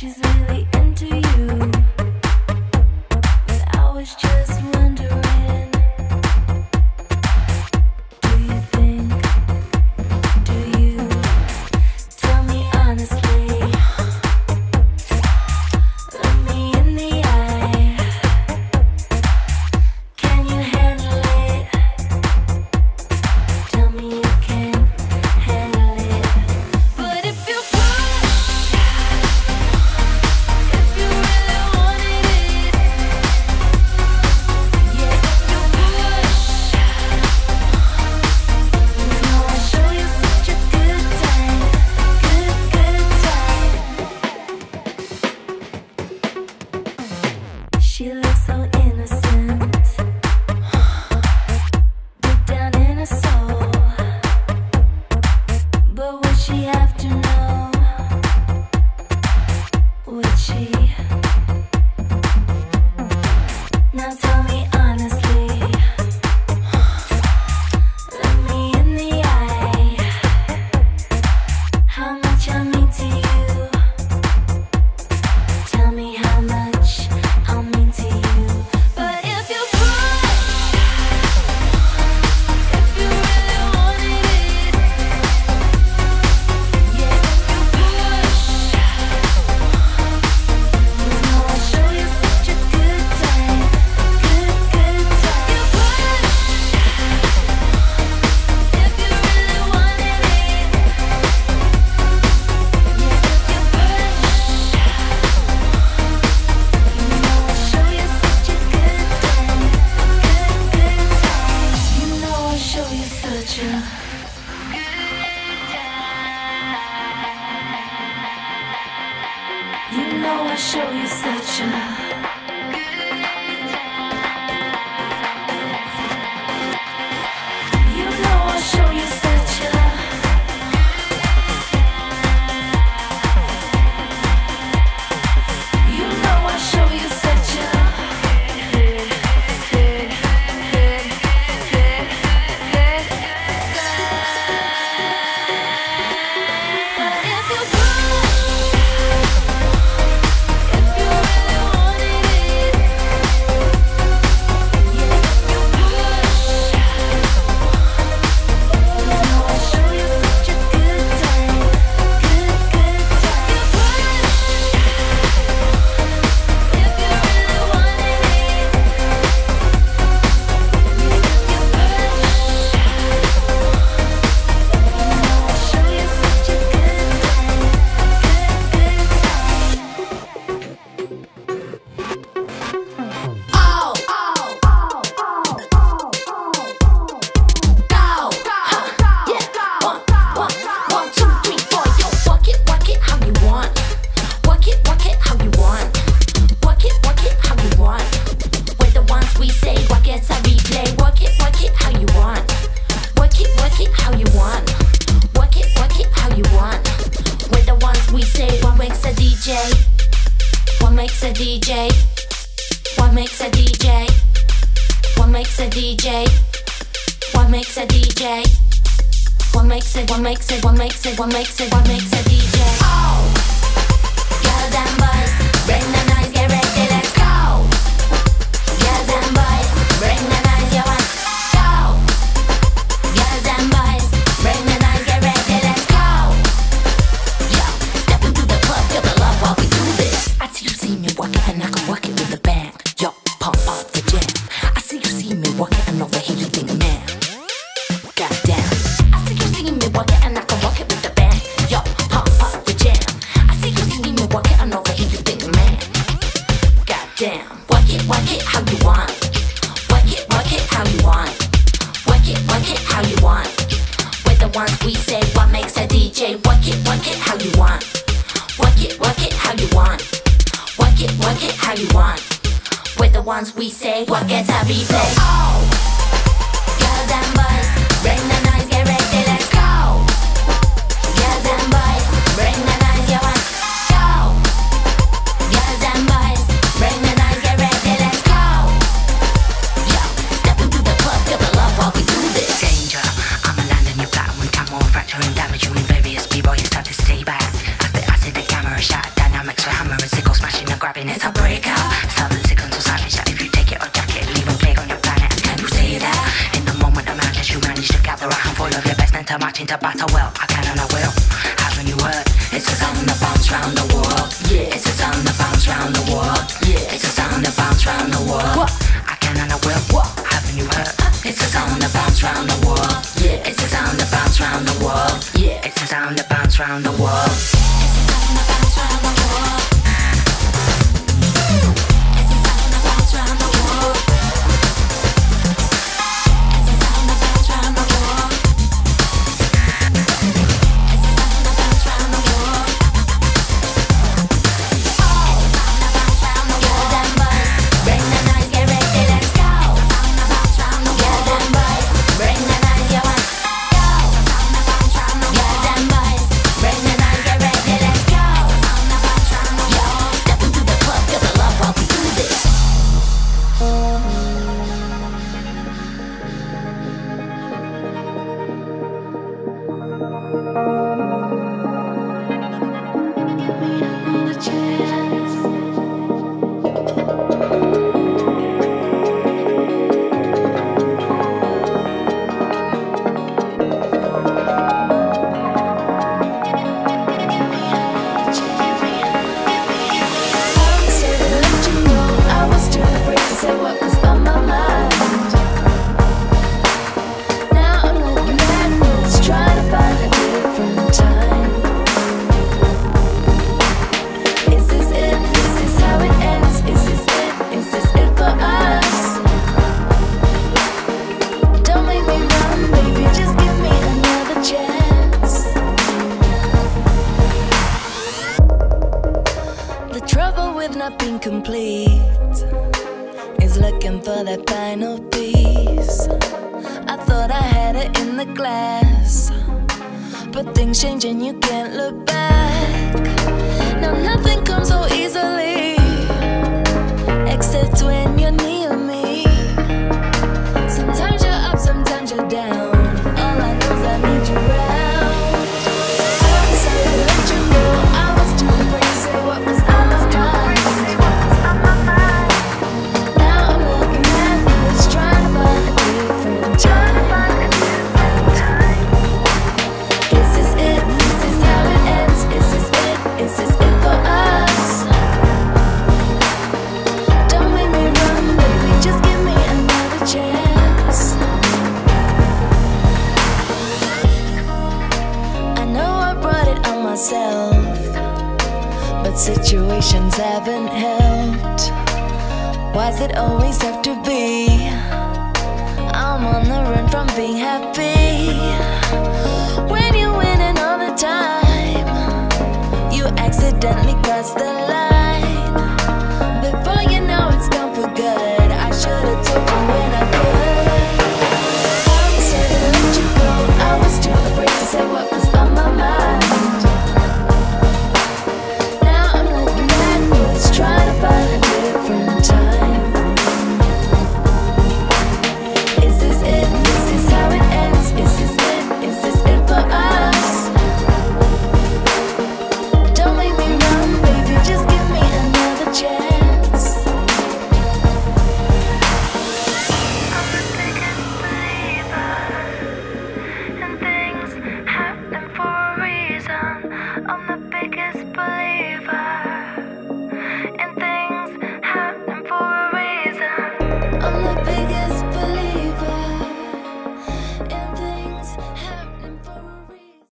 She's really DJ? What makes a DJ? What makes a DJ? What makes a DJ? What makes it? What makes it? What makes it? What makes it? What makes a DJ? Oh, girls and boys, bring them. work it, work it how you want. We're the ones we say, what gets a replay? Oh, girls and boys, bring the noise, get ready, let's go. Girls and boys, bring the noise, you want. to march into battle. Well, I can and I will. Haven't you heard? It's a sound that bounce round the world. Yeah. It's a sound that bounce round the world. Yeah. It's a sound that bounce round the world. What? I can and I will. What? Haven't you heard? in the glass. But things change and you can't look back. Now nothing comes so easily, except when you're near. hands haven't helped. Why's it always have to be? I'm on the run from being happy. When you win the time You accidentally cross the line. Before you know it's gone.